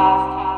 Podcast.